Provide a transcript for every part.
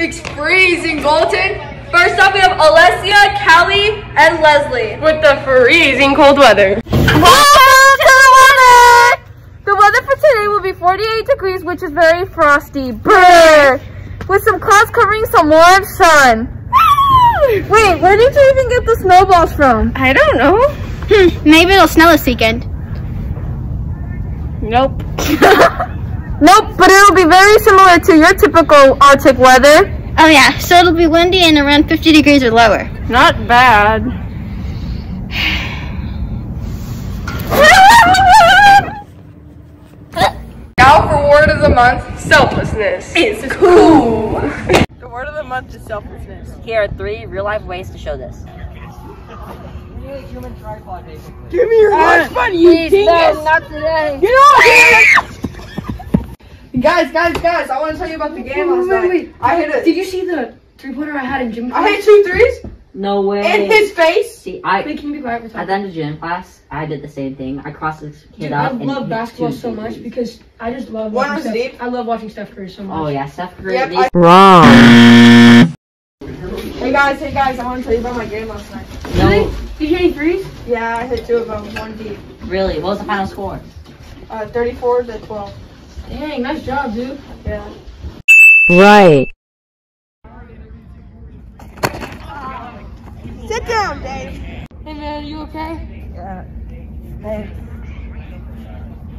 week's freezing bulletin. First up, we have Alessia, Callie, and Leslie. With the freezing cold weather. Welcome to the weather! The weather for today will be 48 degrees, which is very frosty. Brr! With some clouds covering some warm sun. Wait, where did you even get the snowballs from? I don't know. Hmm, maybe it'll snow this weekend. Nope. Nope, but it'll be very similar to your typical Arctic weather. Oh yeah, so it'll be windy and around 50 degrees or lower. Not bad. Now for word of the month, selflessness. It's cool. the word of the month is selflessness. Here are three real life ways to show this. Give me your uh, husband, you dingus. not today. Get off here! Guys, guys, guys, I want to tell you about the game last night. wait. I hit a, Did you see the three pointer I had in gym class? I hit two threes No way. in his face. See, I Wait, can you be quiet for a at the end of gym class, I did the same thing. I crossed this kid Dude, I up. and love hit basketball so much threes. because I just love One watching was Steph. deep. I love watching Steph Curry so much. Oh yeah, Steph Curry. Yep, they- I- Wrong. Hey guys, hey guys, I want to tell you about my game last night. no, Did you hit any threes? Yeah, I hit two of them, one deep. really. What was the final score? Uh, 34 to 12. Dang, nice job, dude. Yeah. Right. Sit down, Dave. Hey man, are you okay? Yeah. Hey.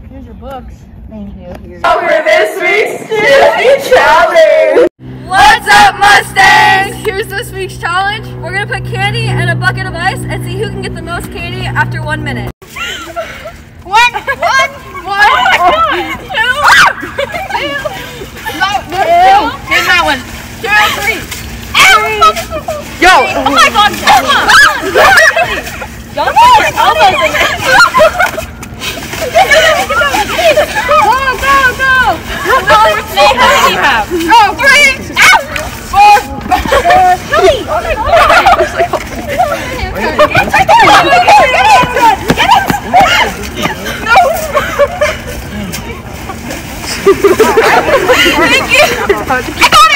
Here's your books. For this week's Disney Challenge. What's up, Mustangs? Here's this week's challenge. We're gonna put candy in a bucket of ice and see who can get the most candy after one minute. One, one, one, two, two, no, no, two. Here's that one. Two, three. Yo. Oh my God! Come on! Don't put your elbows in it. Go, go, go! How many you have? Oh, three, four, four, three. Oh my God! Stop it.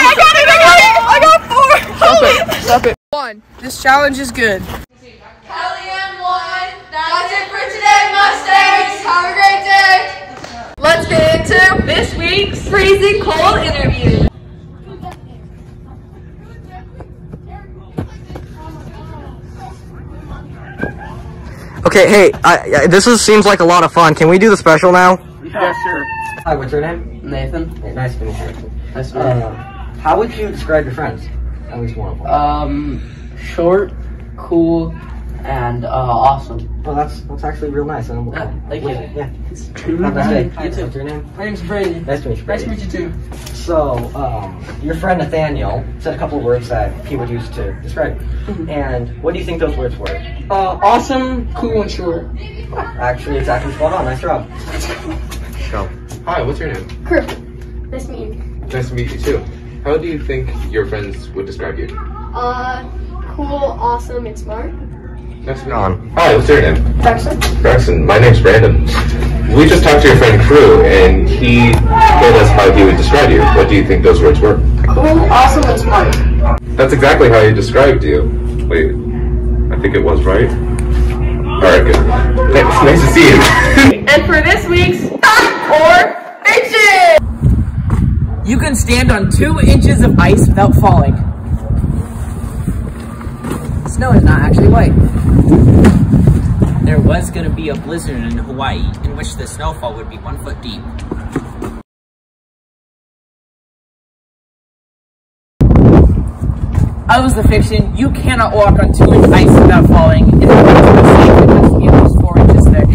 One. This challenge is good. Kellyanne won. That's it for today, Mustangs. Have a great day. Let's get into this week's freezing cold interview. Okay, hey, I, I, this is, seems like a lot of fun. Can we do the special now? Yeah, sure. Hi, what's your name? Nathan. Hey, nice to meet you. Nice to meet you. Uh, how would you describe your friends? At least one of them. Um, short, cool, and uh, awesome. well, that's that's actually real nice. And Yeah, thank you. Yeah. Have a nice day. You too. What's your name? My name's Brady. Nice to meet you. Nice to meet you too. So, um, your friend Nathaniel said a couple of words that he would use to describe you. Mm-hmm. And what do you think those words were? Uh, awesome, cool, and short. Actually, exactly spot on. Nice job. Go. Hi, what's your name? Nice to meet you. Nice to meet you too. How do you think your friends would describe you? Uh, cool, awesome, and smart. Nice to meet. Hi, what's your name? Braxton. Braxton, my name's Brandon. We just talked to your friend Crew, and he told us how he would describe you. What do you think those words were? Cool, awesome, and smart. That's exactly how he described you. Wait, I think it was right. All right, good. Nice, nice to see you. And for this week's fact or fiction. You can stand on two inches of ice without falling. Snow is not actually white. There was going to be a blizzard in Hawaii in which the snowfall would be one foot deep. I was the fiction. You cannot walk on two inch ice without falling. It has to be. It has be at least four inches thick.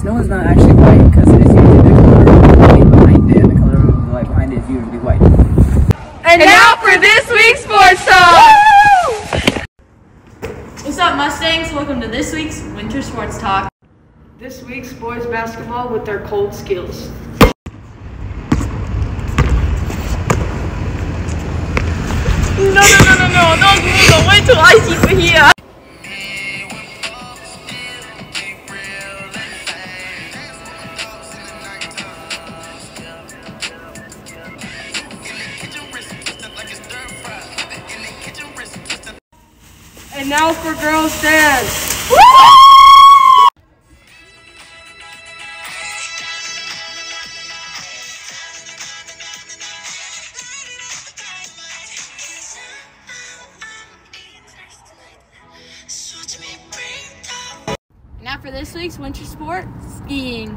Snow is not actually white because it is usually the color of the light behind it, and the color of the light behind it is usually white. And now for this week's sports talk. What's up, Mustangs? Welcome to this week's Winter Sports Talk. This week's boys basketball with their cold skills. No, no, no, no, no, no, no, way too icy for here. And now for girls dance. Now for this week's winter sport, skiing.